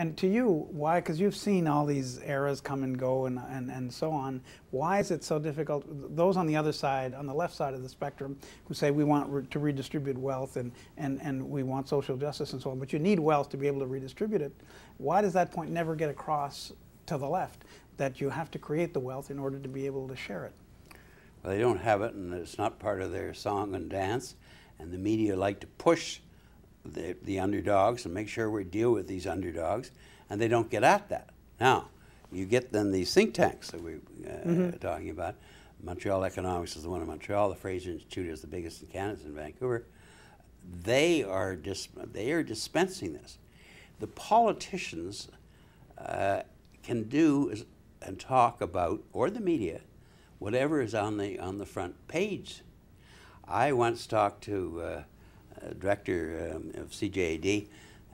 And to you, why? Because you've seen all these eras come and go and, and, and so on. Why is it so difficult? Those on the other side, on the left side of the spectrum, who say we want re to redistribute wealth and, and, and we want social justice and so on, but you need wealth to be able to redistribute it. Why does that point never get across to the left that you have to create the wealth in order to be able to share it? Well, they don't have it, and it's not part of their song and dance. And the media like to push the, the underdogs and make sure we deal with these underdogs, and they don't get at that. Now, you get then these think tanks that we uh, mm-hmm. talking about. Montreal Economics is the one in Montreal. The Fraser Institute is the biggest in Canada, it's in Vancouver. They are dis- they are dispensing this. The politicians uh, can do and talk about, or the media, whatever is on the on the front page. I once talked to uh, director um, of CJAD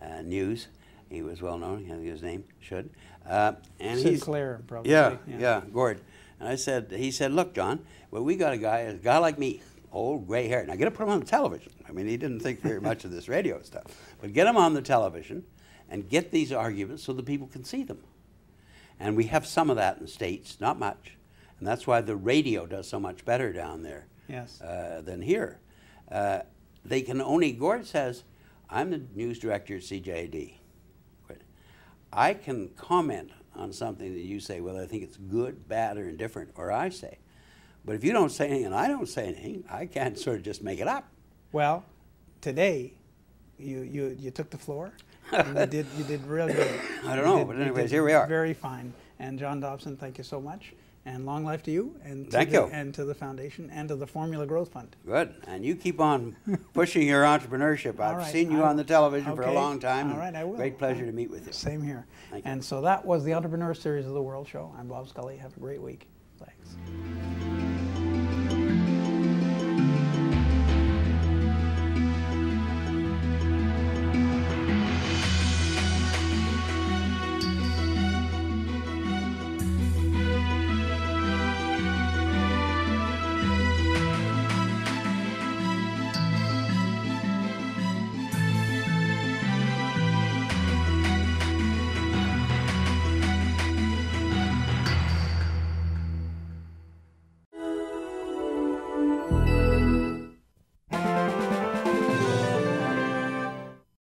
uh, News. He was well known. I think his name should. Uh, and Sinclair, probably. Yeah, yeah, yeah, Gord. And I said, he said, look, John, well, we got a guy, a guy like me, old gray hair. Now get to put him on the television. I mean, he didn't think very much of this radio stuff, but get him on the television and get these arguments so the people can see them. And we have some of that in the states, not much, and that's why the radio does so much better down there yes. uh, than here. Uh, they can only, Gord says, I'm the news director at CJAD. I can comment on something that you say, whether I think it's good, bad, or indifferent, or I say. But if you don't say anything and I don't say anything, I can't sort of just make it up. Well, today, you, you, you took the floor. and you did you did really good. I don't know, did, but anyways, here we are. Very fine. And John Dobson, thank you so much and long life to you and to Thank the, you. and to the foundation and to the Formula Growth Fund. Good. And you keep on pushing your entrepreneurship. I've right. seen you I, on the television okay. for a long time. All right, I will. Great pleasure to meet with you. Same here. Thank you. And so that was the Entrepreneur Series of the World Show. I'm Bob Scully. Have a great week. Thanks.